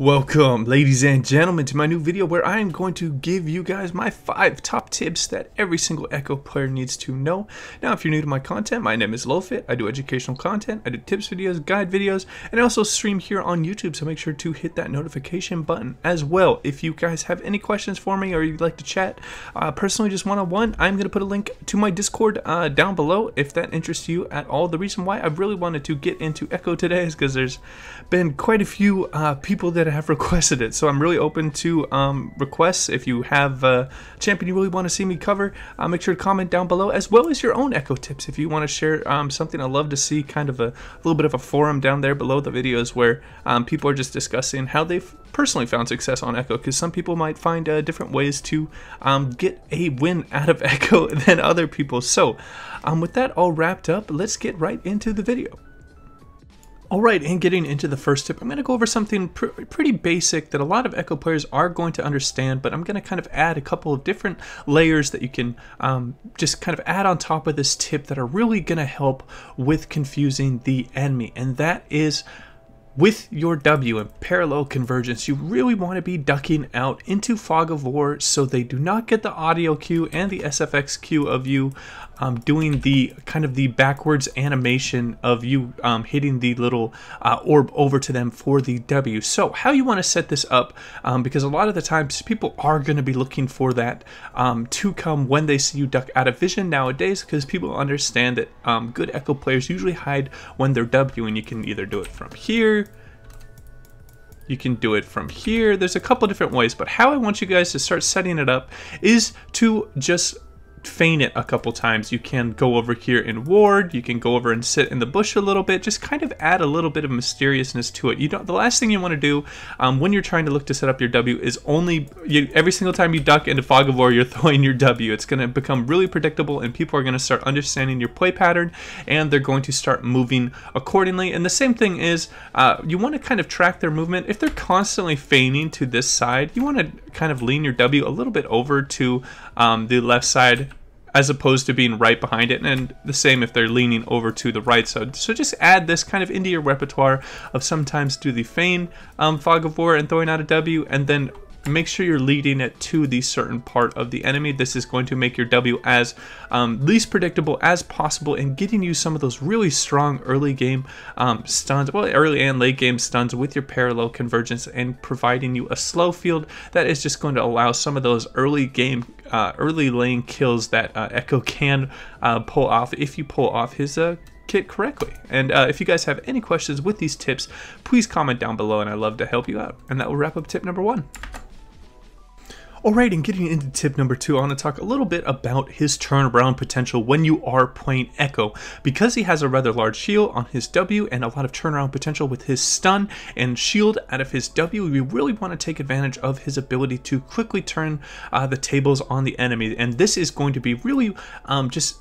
Welcome, ladies and gentlemen, to my new video where I am going to give you guys my five top tips that every single Ekko player needs to know. Now, if you're new to my content, my name is Lolfit. I do educational content, I do tips videos, guide videos, and I also stream here on YouTube, so make sure to hit that notification button as well. If you guys have any questions for me or you'd like to chat uh, personally just one-on-one, I'm going to put a link to my Discord uh, down below if that interests you at all. The reason why I really wanted to get into Ekko today is because there's been quite a few uh, people that have requested it. So I'm really open to um, requests. If you have a champion you really want to see me cover, uh, make sure to comment down below, as well as your own Ekko tips. If you want to share um, something, I love to see kind of a, a, little bit of a forum down there below the videos where um, people are just discussing how they've personally found success on Ekko, because some people might find uh, different ways to um, get a win out of Ekko than other people. So um, with that all wrapped up, let's get right into the video. Alright, and getting into the first tip, I'm going to go over something pr pretty basic that a lot of Ekko players are going to understand, but I'm going to kind of add a couple of different layers that you can um, just kind of add on top of this tip that are really going to help with confusing the enemy, and that is with your W and parallel convergence, you really want to be ducking out into Fog of War so they do not get the audio cue and the SFX cue of you um, doing the kind of the backwards animation of you um, hitting the little uh, orb over to them for the W. So how you want to set this up, um, because a lot of the times people are going to be looking for that um, to come when they see you duck out of vision nowadays, because people understand that um, good Ekko players usually hide when they're W, and you can either do it from here, you can do it from here. There's a couple different ways, but how I want you guys to start setting it up is to just feign it a couple times. You can go over here in ward, you can go over and sit in the bush a little bit, just kind of add a little bit of mysteriousness to it. You don't. The last thing you want to do um, when you're trying to look to set up your W is only you, every single time you duck into Fog of War, you're throwing your W. It's going to become really predictable, and people are going to start understanding your play pattern, and they're going to start moving accordingly. And the same thing is, uh, you want to kind of track their movement. If they're constantly feigning to this side, you want to kind of lean your W a little bit over to um, the left side as opposed to being right behind it and the same if they're leaning over to the right side so just add this kind of into your repertoire of sometimes do the feign um, fog of war and throwing out a w and then make sure you're leading it to the certain part of the enemy. This is going to make your W as um, least predictable as possible and getting you some of those really strong early game um, stuns, well, early and late game stuns with your parallel convergence and providing you a slow field that is just going to allow some of those early game, uh, early lane kills that uh, Ekko can uh, pull off if you pull off his uh, kit correctly. And uh, if you guys have any questions with these tips, please comment down below and I'd love to help you out. And that will wrap up tip number one. Alright, and getting into tip number two, I want to talk a little bit about his turnaround potential when you are playing Ekko. Because he has a rather large shield on his W and a lot of turnaround potential with his stun and shield out of his W, we really want to take advantage of his ability to quickly turn uh, the tables on the enemy. And this is going to be really um, just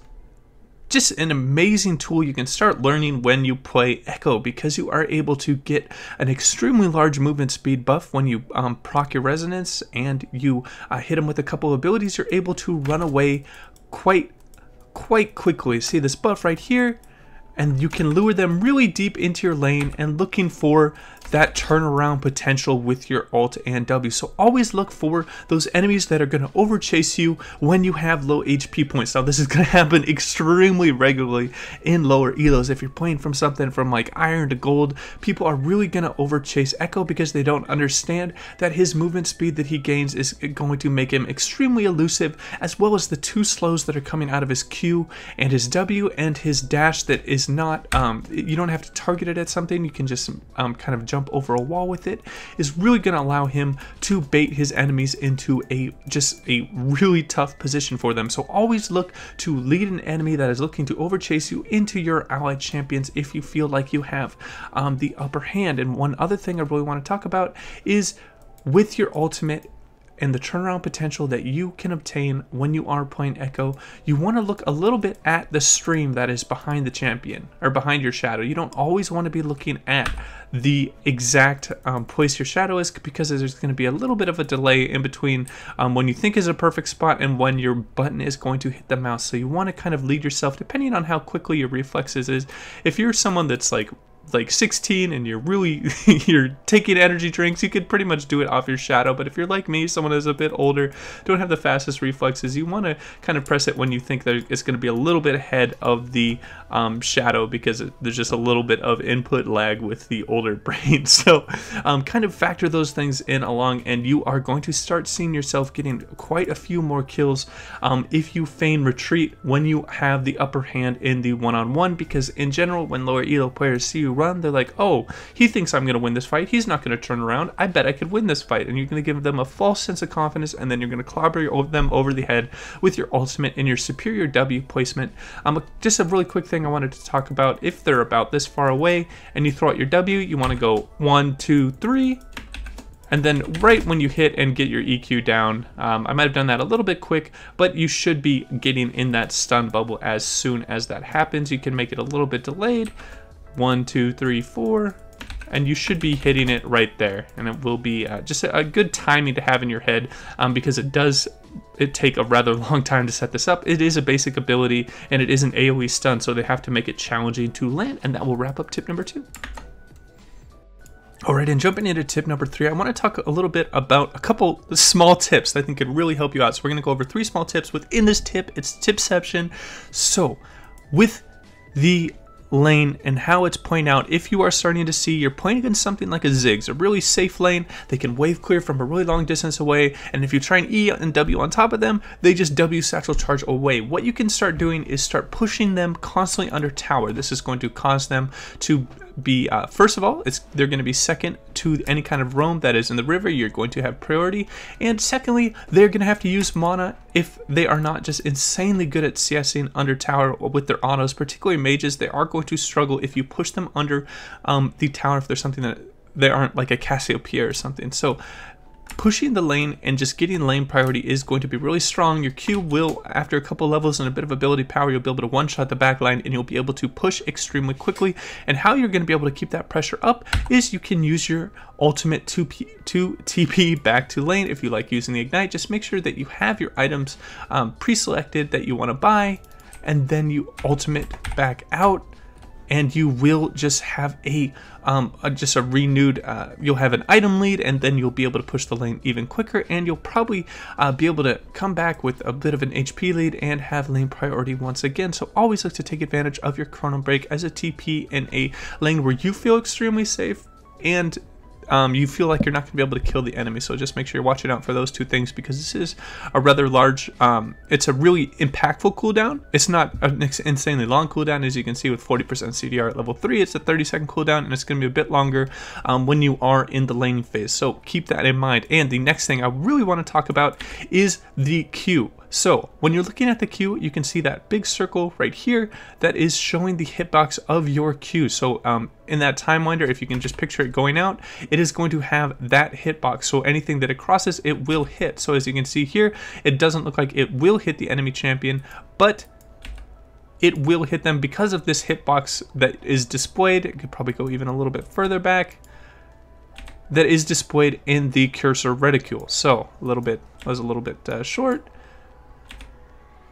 just an amazing tool you can start learning when you play Ekko because you are able to get an extremely large movement speed buff when you um, proc your resonance and you uh, hit them with a couple of abilities. You're able to run away quite quite quickly. See this buff right here? And you can lure them really deep into your lane and looking for that turnaround potential with your alt and W. So always look for those enemies that are going to overchase you when you have low HP points. Now this is going to happen extremely regularly in lower elos. If you're playing from something from like iron to gold, people are really going to overchase Ekko because they don't understand that his movement speed that he gains is going to make him extremely elusive as well as the two slows that are coming out of his Q and his W and his dash that is not, um, you don't have to target it at something, you can just um, kind of jump jump over a wall with it is really going to allow him to bait his enemies into a just a really tough position for them. So always look to lead an enemy that is looking to overchase you into your allied champions if you feel like you have um, the upper hand. And one other thing I really want to talk about is with your ultimate and the turnaround potential that you can obtain when you are playing Ekko, you want to look a little bit at the stream that is behind the champion or behind your shadow. You don't always want to be looking at the exact um, place your shadow is because there's going to be a little bit of a delay in between um, when you think is a perfect spot and when your button is going to hit the mouse. So you want to kind of lead yourself depending on how quickly your reflexes is. If you're someone that's like like 16 and you're really you're taking energy drinks you could pretty much do it off your shadow. But if you're like me someone who's a bit older don't have the fastest reflexes you want to kind of press it when you think that it's going to be a little bit ahead of the um, shadow because there's just a little bit of input lag with the older brain. So um, kind of factor those things in along and you are going to start seeing yourself getting quite a few more kills um, if you feign retreat when you have the upper hand in the one-on-one -on -one, because in general when lower elo players see you run, they're like, oh, he thinks I'm going to win this fight. He's not going to turn around. I bet I could win this fight. And you're going to give them a false sense of confidence, and then you're going to clobber them over the head with your ultimate and your superior W placement. Um, just a really quick thing I wanted to talk about. If they're about this far away and you throw out your W, you want to go one, two, three, and then right when you hit and get your EQ down, um, I might have done that a little bit quick, but you should be getting in that stun bubble as soon as that happens. You can make it a little bit delayed, one, two, three, four, and you should be hitting it right there. And it will be uh, just a, a, good timing to have in your head um, because it does it take a rather long time to set this up. It is a basic ability and it is an AoE stun, so they have to make it challenging to land, and that will wrap up tip number two. All right, and jumping into tip number three, I want to talk a little bit about a couple small tips that I think could really help you out. So we're going to go over three small tips within this tip. It's tipception. So with the lane and how it's pointing out if you are starting to see you're playing against something like a Ziggs, a really safe lane, they can wave clear from a really long distance away, and if you try an E and W on top of them, they just W satchel charge away. What you can start doing is start pushing them constantly under tower. This is going to cause them to be uh, first of all it's they're going to be second to any kind of roam that is in the river. You're going to have priority. And secondly they're going to have to use mana if they are not just insanely good at CSing under tower with their autos particularly mages. They are going to struggle if you push them under um, the tower if there's something that they aren't like a Cassiopeia or something. So pushing the lane and just getting lane priority is going to be really strong. Your Q will, after a couple levels and a bit of ability power, you'll be able to one-shot the back line and you'll be able to push extremely quickly. And how you're going to be able to keep that pressure up is you can use your ultimate 2P, 2 TP back to lane if you like using the Ignite. Just make sure that you have your items um, pre-selected that you want to buy and then you ultimate back out and you will just have a, um, a just a renewed uh, you'll have an item lead and then you'll be able to push the lane even quicker and you'll probably uh, be able to come back with a bit of an HP lead and have lane priority once again. So always look to take advantage of your chrono break as a TP in a lane where you feel extremely safe and um, you feel like you're not going to be able to kill the enemy. So just make sure you're watching out for those two things because this is a rather large, um, it's a really impactful cooldown. It's not an insanely long cooldown as you can see with 40% CDR at level 3. It's a 30 second cooldown and it's going to be a bit longer um, when you are in the laning phase. So keep that in mind. And the next thing I really want to talk about is the Q. So when you're looking at the Q, you can see that big circle right here that is showing the hitbox of your Q. So um, in that Timewinder, if you can just picture it going out, it is going to have that hitbox. So anything that it crosses, it will hit. So as you can see here, it doesn't look like it will hit the enemy champion, but it will hit them because of this hitbox that is displayed. It could probably go even a little bit further back that is displayed in the cursor reticule. So a little bit was a little bit uh, short.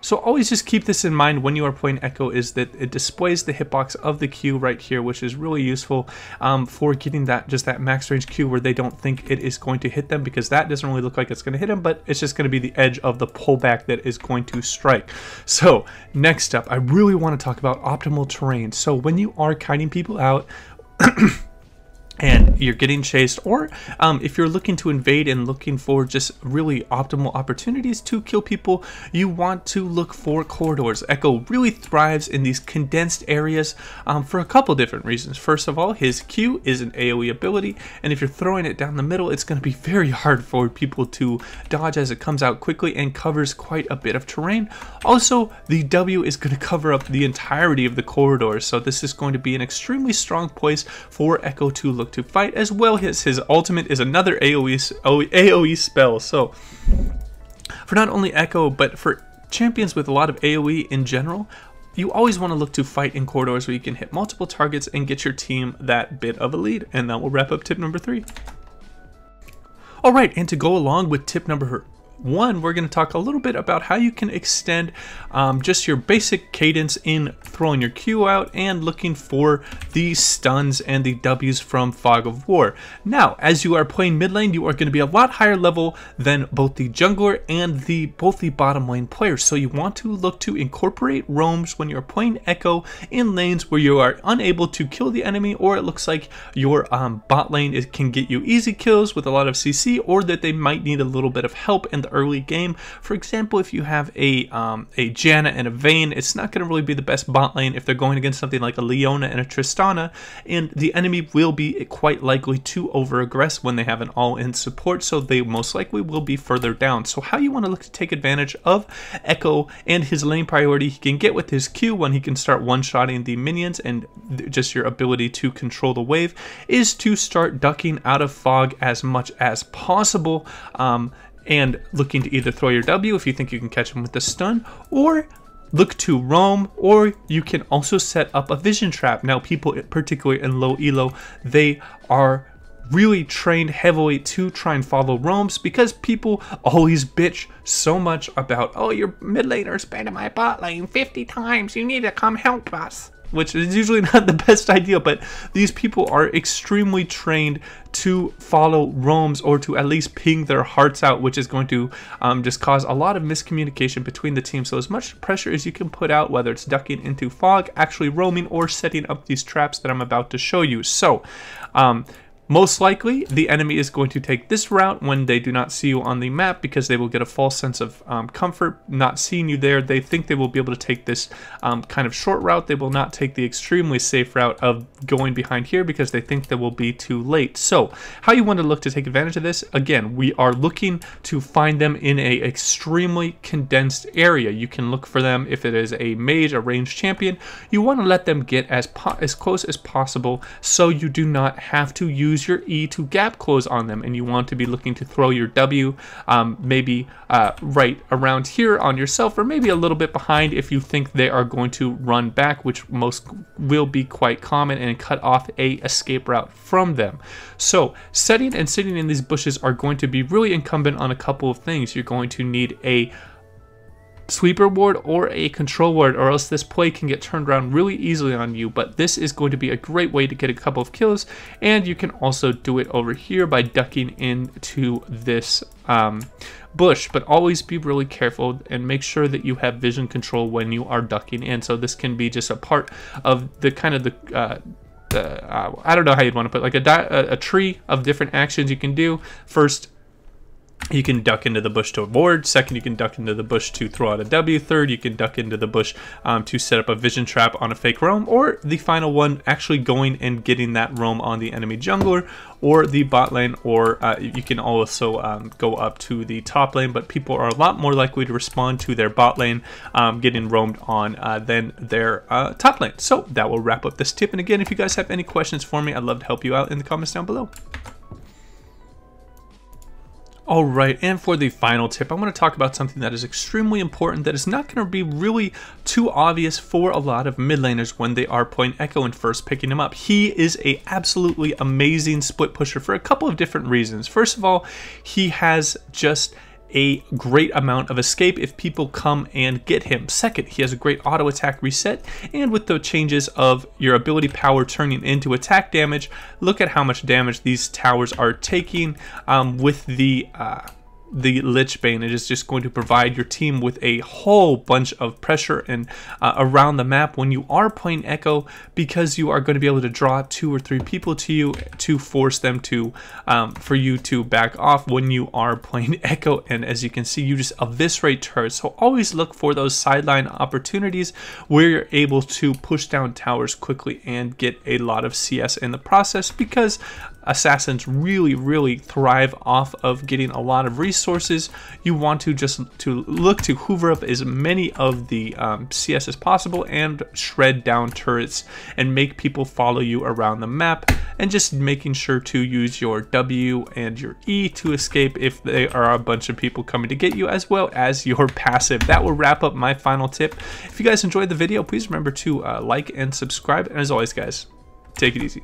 So always just keep this in mind when you are playing Ekko is that it displays the hitbox of the Q right here, which is really useful um, for getting that just that max range Q where they don't think it is going to hit them because that doesn't really look like it's going to hit them, but it's just going to be the edge of the pullback that is going to strike. So next up, I really want to talk about optimal terrain. So when you are kiting people out, and you're getting chased or um, if you're looking to invade and looking for just really optimal opportunities to kill people you want to look for corridors. Ekko really thrives in these condensed areas um, for a couple different reasons. First of all his q is an aoe ability and if you're throwing it down the middle it's going to be very hard for people to dodge as it comes out quickly and covers quite a bit of terrain. Also the w is going to cover up the entirety of the corridor so this is going to be an extremely strong place for Ekko to look look to fight, as well as his ultimate is another AoE, AoE spell. So, for not only Ekko, but for champions with a lot of AoE in general, you always want to look to fight in corridors where you can hit multiple targets and get your team that bit of a lead. And that will wrap up tip number three. Alright, and to go along with tip number one, we're going to talk a little bit about how you can extend um, just your basic cadence in throwing your Q out and looking for the stuns and the W's from Fog of War. Now, as you are playing mid lane, you are going to be a lot higher level than both the jungler and the both the bottom lane players. So you want to look to incorporate roams when you're playing Ekko in lanes where you are unable to kill the enemy or it looks like your um, bot lane can get you easy kills with a lot of CC or that they might need a little bit of help in the early game. For example, if you have a um, a Janna and a Vayne, it's not going to really be the best bot lane if they're going against something like a Leona and a Tristana, and the enemy will be quite likely to over aggress when they have an all-in support, so they most likely will be further down. So how you want to look to take advantage of Ekko and his lane priority he can get with his Q when he can start one-shotting the minions and just your ability to control the wave is to start ducking out of fog as much as possible. Um, and looking to either throw your W if you think you can catch him with the stun, or look to roam, or you can also set up a vision trap. Now, people, particularly in low elo, they are really trained heavily to try and follow roams because people always bitch so much about, oh, your mid laner spamming my bot lane 50 times, you need to come help us which is usually not the best idea, but these people are extremely trained to follow roams or to at least ping their hearts out, which is going to um, just cause a lot of miscommunication between the teams. So as much pressure as you can put out, whether it's ducking into fog, actually roaming, or setting up these traps that I'm about to show you. So um, most likely, the enemy is going to take this route when they do not see you on the map because they will get a false sense of um, comfort not seeing you there. They think they will be able to take this um, kind of short route. They will not take the extremely safe route of going behind here because they think they will be too late. So how you want to look to take advantage of this, again, we are looking to find them in a extremely condensed area. You can look for them if it is a mage, a ranged champion. You want to let them get as, as close as possible so you do not have to use use your E to gap close on them and you want to be looking to throw your W um, maybe uh, right around here on yourself or maybe a little bit behind if you think they are going to run back which most will be quite common and cut off a escape route from them. So setting and sitting in these bushes are going to be really incumbent on a couple of things. You're going to need a sweeper ward or a control ward or else this play can get turned around really easily on you but this is going to be a great way to get a couple of kills and you can also do it over here by ducking into this um, bush but always be really careful and make sure that you have vision control when you are ducking in so this can be just a part of the kind of the uh, the, uh, I don't know how you'd want to put like a, a tree of different actions you can do. First, you can duck into the bush to avoid. Second, you can duck into the bush to throw out a W. Third, you can duck into the bush um, to set up a vision trap on a fake roam. Or the final one, actually going and getting that roam on the enemy jungler or the bot lane. Or uh, you can also um, go up to the top lane, but people are a lot more likely to respond to their bot lane um, getting roamed on uh, than their uh, top lane. So that will wrap up this tip. And again, if you guys have any questions for me, I'd love to help you out in the comments down below. Alright, and for the final tip, I want to talk about something that is extremely important that is not going to be really too obvious for a lot of mid laners when they are playing Ekko and first picking him up. He is a absolutely amazing split pusher for a couple of different reasons. First of all, he has just a great amount of escape if people come and get him. Second, he has a great auto attack reset, and with the changes of your ability power turning into attack damage, look at how much damage these towers are taking um, with the uh, the Lich Bane. It is just going to provide your team with a whole bunch of pressure and uh, around the map when you are playing Ekko because you are going to be able to draw two or three people to you to force them to, um, for you to back off when you are playing Ekko. And as you can see, you just eviscerate turrets. So always look for those sideline opportunities where you're able to push down towers quickly and get a lot of CS in the process because assassins really, really thrive off of getting a lot of resources. You want to just to look to hoover up as many of the um, CS as possible and shred down turrets and make people follow you around the map and just making sure to use your W and your E to escape if there are a bunch of people coming to get you as well as your passive. That will wrap up my final tip. If you guys enjoyed the video, please remember to uh, like and subscribe. And as always, guys, take it easy.